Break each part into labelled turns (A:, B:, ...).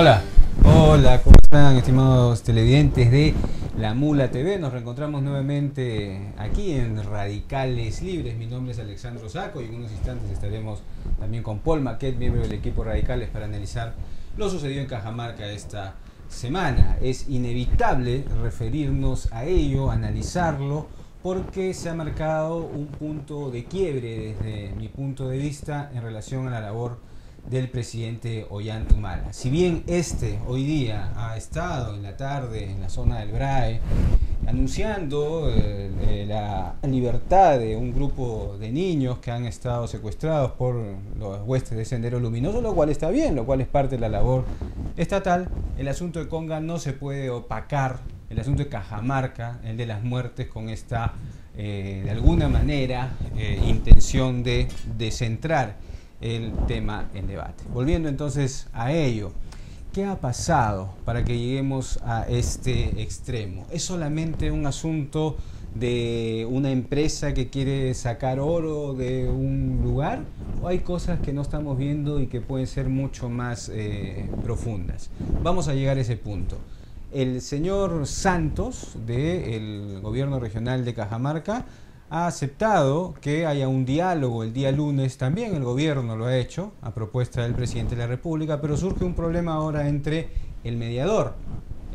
A: Hola, hola, ¿cómo están estimados televidentes de La Mula TV? Nos reencontramos nuevamente aquí en Radicales Libres. Mi nombre es Alexandro Saco y en unos instantes estaremos también con Paul Maquet, miembro del equipo Radicales, para analizar lo sucedido en Cajamarca esta semana. Es inevitable referirnos a ello, analizarlo, porque se ha marcado un punto de quiebre desde mi punto de vista en relación a la labor del presidente Ollantumala. Si bien este hoy día ha estado en la tarde en la zona del BRAE anunciando eh, eh, la libertad de un grupo de niños que han estado secuestrados por los huestes de Sendero Luminoso, lo cual está bien, lo cual es parte de la labor estatal, el asunto de Conga no se puede opacar, el asunto de Cajamarca, el de las muertes con esta, eh, de alguna manera, intención de descentrar el tema en debate. Volviendo entonces a ello, ¿qué ha pasado para que lleguemos a este extremo? ¿Es solamente un asunto de una empresa que quiere sacar oro de un lugar o hay cosas que no estamos viendo y que pueden ser mucho más eh, profundas? Vamos a llegar a ese punto. El señor Santos del gobierno regional de Cajamarca ha aceptado que haya un diálogo el día lunes, también el gobierno lo ha hecho a propuesta del presidente de la República, pero surge un problema ahora entre el mediador.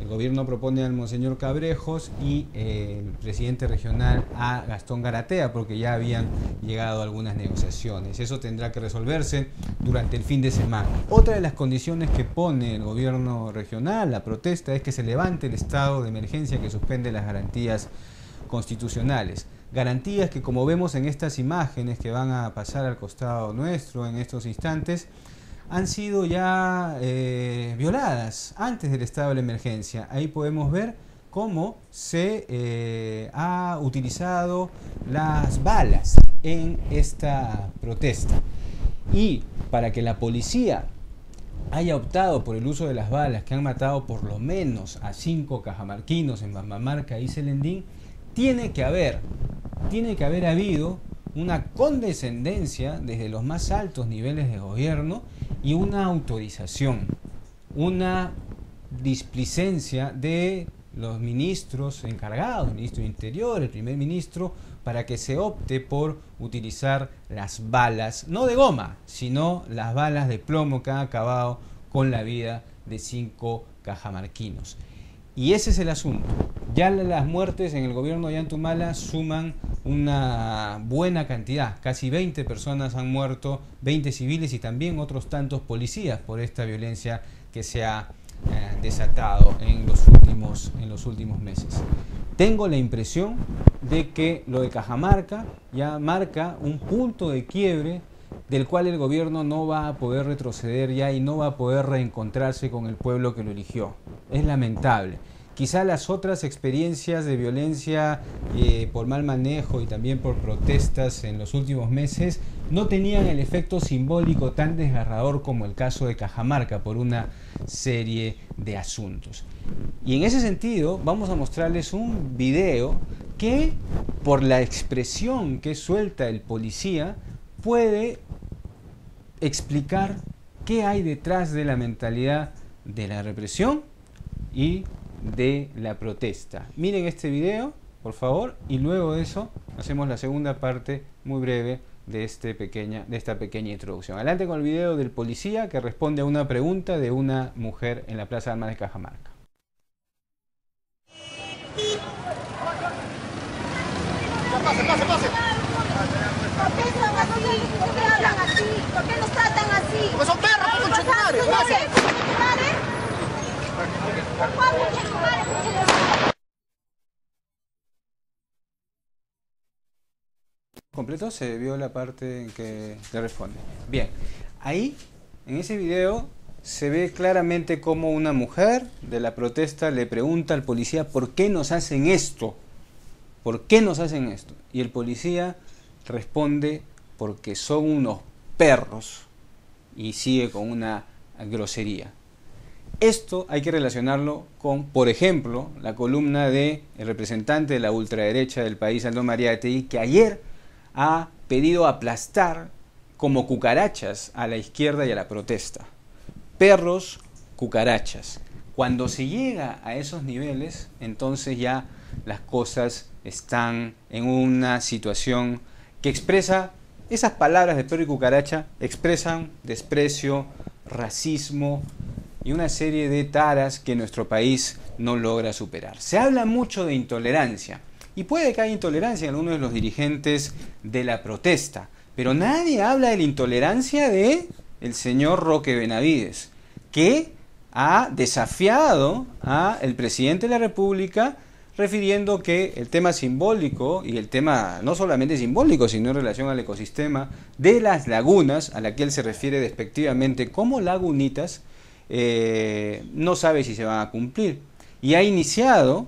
A: El gobierno propone al monseñor Cabrejos y eh, el presidente regional a Gastón Garatea, porque ya habían llegado algunas negociaciones. Eso tendrá que resolverse durante el fin de semana. Otra de las condiciones que pone el gobierno regional, la protesta, es que se levante el estado de emergencia que suspende las garantías constitucionales. Garantías que como vemos en estas imágenes que van a pasar al costado nuestro en estos instantes, han sido ya eh, violadas antes del estado de la emergencia. Ahí podemos ver cómo se eh, ha utilizado las balas en esta protesta. Y para que la policía haya optado por el uso de las balas que han matado por lo menos a cinco cajamarquinos en Bambamarca y Selendín, tiene que haber, tiene que haber habido una condescendencia desde los más altos niveles de gobierno y una autorización, una displicencia de los ministros encargados, el ministro de Interior, el primer ministro, para que se opte por utilizar las balas, no de goma, sino las balas de plomo que han acabado con la vida de cinco cajamarquinos. Y ese es el asunto. Ya las muertes en el gobierno de Yantumala suman una buena cantidad. Casi 20 personas han muerto, 20 civiles y también otros tantos policías por esta violencia que se ha eh, desatado en los, últimos, en los últimos meses. Tengo la impresión de que lo de Cajamarca ya marca un punto de quiebre del cual el gobierno no va a poder retroceder ya y no va a poder reencontrarse con el pueblo que lo eligió. Es lamentable. Quizá las otras experiencias de violencia eh, por mal manejo y también por protestas en los últimos meses no tenían el efecto simbólico tan desgarrador como el caso de Cajamarca por una serie de asuntos. Y en ese sentido vamos a mostrarles un video que por la expresión que suelta el policía puede explicar qué hay detrás de la mentalidad de la represión y de la protesta. Miren este video, por favor, y luego de eso hacemos la segunda parte muy breve de, este pequeña, de esta pequeña introducción. Adelante con el video del policía que responde a una pregunta de una mujer en la Plaza de Armas de Cajamarca.
B: Pase, pase, pase. ¿Por qué son así? ¿Por qué hablan así? ¿Por qué nos tratan así? Porque son perros,
A: completo se vio la parte en que le responde. Bien, ahí, en ese video, se ve claramente como una mujer de la protesta le pregunta al policía por qué nos hacen esto, por qué nos hacen esto. Y el policía responde porque son unos perros y sigue con una grosería. Esto hay que relacionarlo con, por ejemplo, la columna de el representante de la ultraderecha del país, Aldo Mariategui, que ayer ha pedido aplastar como cucarachas a la izquierda y a la protesta. Perros cucarachas. Cuando se llega a esos niveles, entonces ya las cosas están en una situación que expresa, esas palabras de perro y cucaracha expresan desprecio, racismo y una serie de taras que nuestro país no logra superar. Se habla mucho de intolerancia y puede que haya intolerancia en algunos de los dirigentes de la protesta, pero nadie habla de la intolerancia de el señor Roque Benavides, que ha desafiado a el presidente de la República refiriendo que el tema simbólico y el tema no solamente simbólico, sino en relación al ecosistema de las lagunas, a la que él se refiere despectivamente como lagunitas, eh, no sabe si se van a cumplir. Y ha iniciado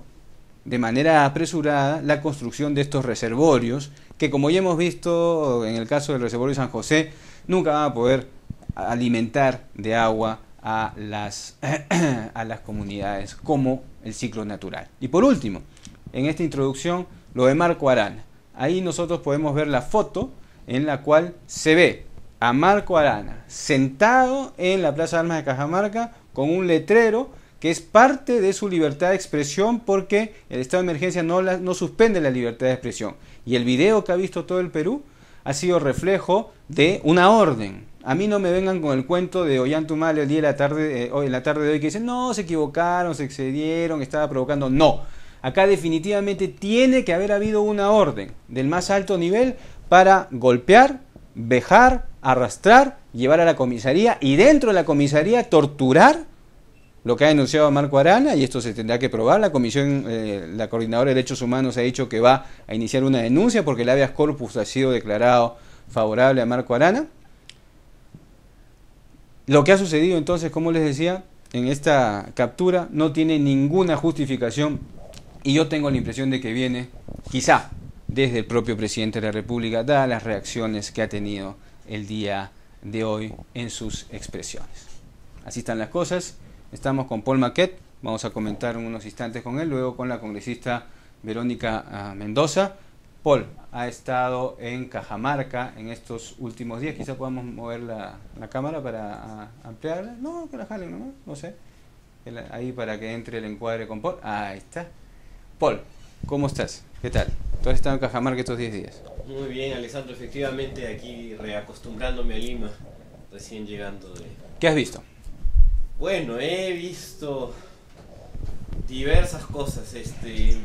A: de manera apresurada la construcción de estos reservorios, que como ya hemos visto en el caso del reservorio San José, nunca van a poder alimentar de agua a las, a las comunidades como el ciclo natural. Y por último, en esta introducción, lo de Marco Arana. Ahí nosotros podemos ver la foto en la cual se ve a Marco Arana sentado en la Plaza de Armas de Cajamarca con un letrero que es parte de su libertad de expresión porque el estado de emergencia no, no suspende la libertad de expresión. Y el video que ha visto todo el Perú ha sido reflejo de una orden. A mí no me vengan con el cuento de Ollantumala el día de la tarde, eh, hoy, en la tarde de hoy que dicen, no, se equivocaron, se excedieron, estaba provocando. No, acá definitivamente tiene que haber habido una orden del más alto nivel para golpear, vejar, arrastrar, llevar a la comisaría y dentro de la comisaría torturar lo que ha denunciado Marco Arana, y esto se tendrá que probar. La Comisión, eh, la Coordinadora de Derechos Humanos ha dicho que va a iniciar una denuncia porque el habeas corpus ha sido declarado favorable a Marco Arana. Lo que ha sucedido entonces, como les decía, en esta captura no tiene ninguna justificación y yo tengo la impresión de que viene, quizá, desde el propio presidente de la República, dadas las reacciones que ha tenido el día de hoy en sus expresiones. Así están las cosas. Estamos con Paul Maquet, vamos a comentar en unos instantes con él, luego con la congresista Verónica ah, Mendoza. Paul ha estado en Cajamarca en estos últimos días, quizá podamos mover la, cámara para ah, ampliarla. No, que la jalen no, no sé. Ahí para que entre el encuadre con Paul. Ahí está. Paul, ¿cómo estás? ¿Qué tal? ¿Tú has estado en Cajamarca estos 10 días?
C: Muy bien, Alessandro. Efectivamente, aquí reacostumbrándome a Lima, recién llegando de...
A: ¿Qué has visto?
C: Bueno, he visto diversas cosas. Este,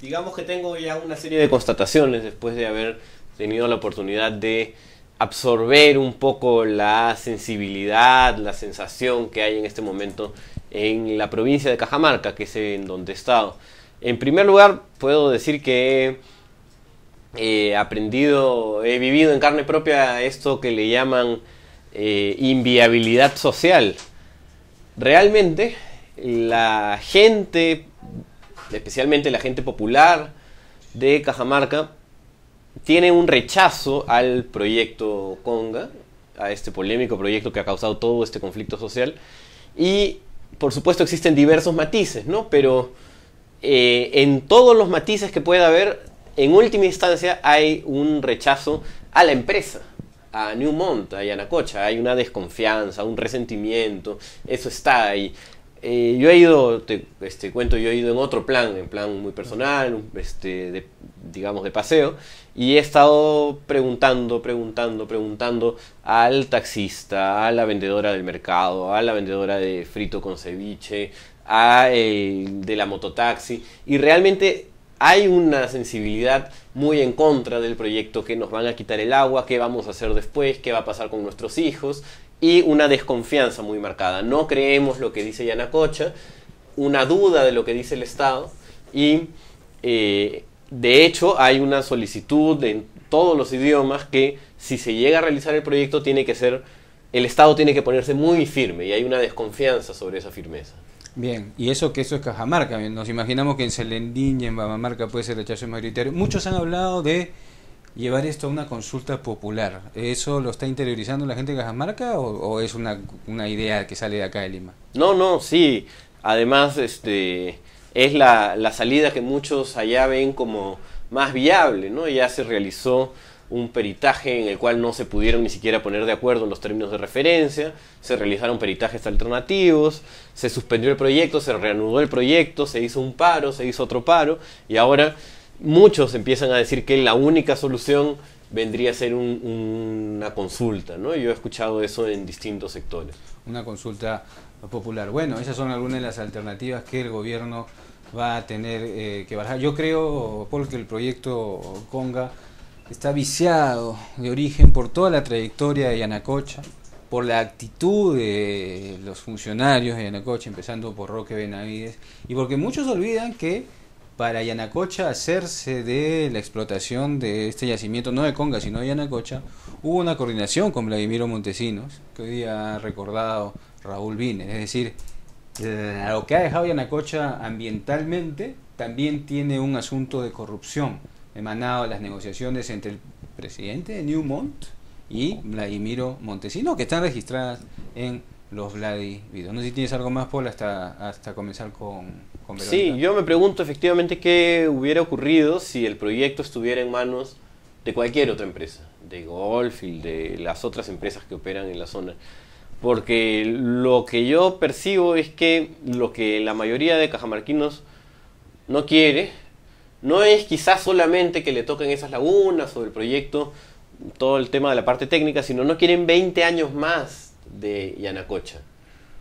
C: digamos que tengo ya una serie de constataciones después de haber tenido la oportunidad de absorber un poco la sensibilidad, la sensación que hay en este momento en la provincia de Cajamarca, que es en donde he estado. En primer lugar, puedo decir que he aprendido, he vivido en carne propia esto que le llaman eh, inviabilidad social realmente la gente, especialmente la gente popular de Cajamarca, tiene un rechazo al proyecto Conga, a este polémico proyecto que ha causado todo este conflicto social. Y por supuesto existen diversos matices, ¿no? Pero eh, en todos los matices que pueda haber, en última instancia hay un rechazo a la empresa a Newmont, a Yanacocha, hay una desconfianza, un resentimiento, eso está ahí. Eh, yo he ido, te este, cuento, yo he ido en otro plan, en plan muy personal, este, digamos de paseo, y he estado preguntando, preguntando, preguntando al taxista, a la vendedora del mercado, a la vendedora de frito con ceviche, a de la mototaxi, y realmente hay una sensibilidad muy en contra del proyecto que nos van a quitar el agua, qué vamos a hacer después, qué va a pasar con nuestros hijos y una desconfianza muy marcada. No creemos lo que dice Yanacocha, una duda de lo que dice el Estado y eh, de hecho hay una solicitud en todos los idiomas que si se llega a realizar el proyecto tiene que ser, el Estado tiene que ponerse muy firme y hay una desconfianza sobre esa firmeza.
A: Bien, y eso que eso es Cajamarca, nos imaginamos que en Selendín y en Babamarca puede ser rechazo mayoritario. Muchos han hablado de llevar esto a una consulta popular. ¿Eso lo está interiorizando la gente de Cajamarca o, es una, una, idea que sale de acá de Lima?
C: No, no, sí. Además, este es la, la salida que muchos allá ven como más viable, ¿no? Ya se realizó un peritaje en el cual no se pudieron ni siquiera poner de acuerdo en los términos de referencia, se realizaron peritajes alternativos, se suspendió el proyecto, se reanudó el proyecto, se hizo un paro, se hizo otro paro y ahora muchos empiezan a decir que la única solución vendría a ser una consulta, ¿no? Yo he escuchado eso en distintos sectores.
A: Una consulta popular. Bueno, esas son algunas de las alternativas que el gobierno va a tener eh, que barajar. Yo creo, Paul, que el proyecto Conga está viciado de origen por toda la trayectoria de Yanacocha, por la actitud de los funcionarios de Yanacocha, empezando por Roque Benavides, y porque muchos olvidan que para Yanacocha hacerse de la explotación de este yacimiento, no de Conga, sino de Yanacocha, hubo una coordinación con Vladimiro Montesinos, que hoy día ha recordado Raúl Vines. Es decir, lo que ha dejado Yanacocha ambientalmente también tiene un asunto de corrupción emanado las negociaciones entre el presidente de Newmont y Vladimiro Montesinos, que están registradas en los Vladi No sé si tienes algo más, Paul, hasta, hasta comenzar con, con
C: Sí, yo me pregunto efectivamente qué hubiera ocurrido si el proyecto estuviera en manos de cualquier otra empresa, de Goldfield, de las otras empresas que operan en la zona. Porque lo que yo percibo es que lo que la mayoría de cajamarquinos no quiere, no es quizás solamente que le toquen esas lagunas o el proyecto, todo el tema de la parte técnica, sino no quieren 20 años más de Yanacocha.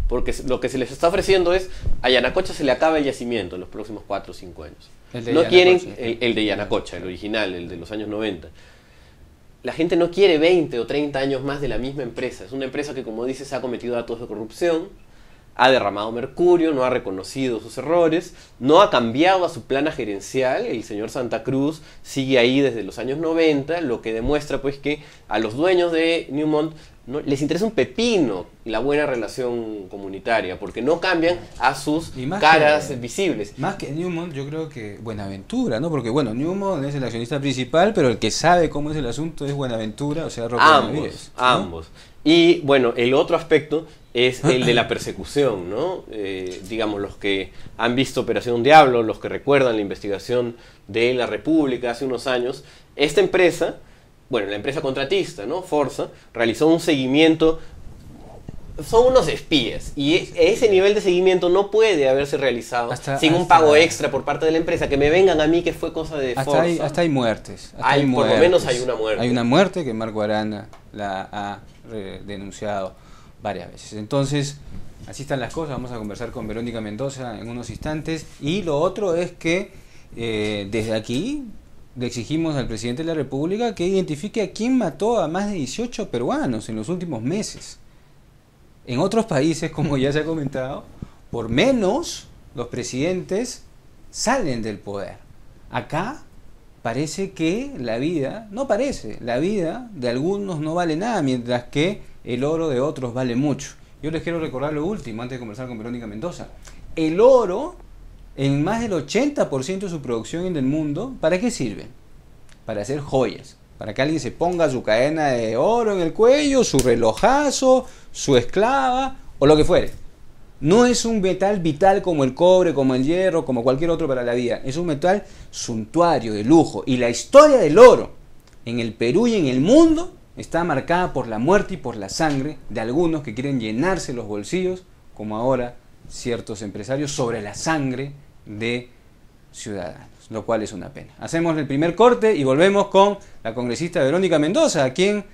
C: Porque lo que se les está ofreciendo es, a Yanacocha se le acaba el yacimiento en los próximos 4 o 5 años. no quieren el, de Yanacocha, el original, el de los años 90. La gente no quiere 20 o 30 años más de la misma empresa. Es una empresa que, como dices, ha cometido actos de corrupción, ha derramado mercurio, no ha reconocido sus errores, no ha cambiado a su plana gerencial, el señor Santa Cruz sigue ahí desde los años 90, lo que demuestra pues que a los dueños de Newmont no, les interesa un pepino la buena relación comunitaria, porque no cambian a sus caras visibles.
A: Más que Newmont, yo creo que Buenaventura, ¿no? Porque bueno, Newmont es el accionista principal, pero el que sabe cómo es el asunto es Buenaventura, o sea,
C: Roque Ambos, ambos. Y bueno, el otro aspecto es el de la persecución, ¿no? Eh, digamos, los que han visto Operación Diablo, los que recuerdan la investigación de la República hace unos años, esta empresa bueno, la empresa contratista, ¿no? Forza, realizó un seguimiento. Son unos espías y e, ese nivel de seguimiento no puede haberse realizado sin un pago extra por parte de la empresa. Que me vengan a mí que fue cosa de
A: hasta Hay, hasta hay muertes.
C: hay, por lo menos hay una muerte.
A: Hay una muerte que Marco Arana la ha denunciado varias veces. Entonces, así están las cosas. Vamos a conversar con Verónica Mendoza en unos instantes. Y lo otro es que eh, desde aquí le exigimos al presidente de la República que identifique a quién mató a más de 18 peruanos en los últimos meses. En otros países, como ya se ha comentado, por menos los presidentes salen del poder. Acá parece que la vida, no parece, la vida de algunos no vale nada, mientras que el oro de otros vale mucho. Yo les quiero recordar lo último antes de conversar con Verónica Mendoza. El oro en más del 80% de su producción en el mundo, ¿para qué sirve? Para hacer joyas. Para que alguien se ponga su cadena de oro en el cuello, su relojazo, su esclava o lo que fuere. No es un metal vital como el cobre, como el hierro, como cualquier otro para la vida. Es un metal suntuario, de lujo. Y la historia del oro en el Perú y en el mundo está marcada por la muerte y por la sangre de algunos que quieren llenarse los bolsillos, como ahora ciertos empresarios sobre la sangre de ciudadanos, lo cual es una pena. Hacemos el primer corte y volvemos con la congresista Verónica Mendoza, a quien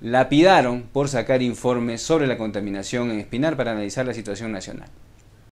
A: lapidaron por sacar informes sobre la contaminación en Espinar para analizar la situación nacional.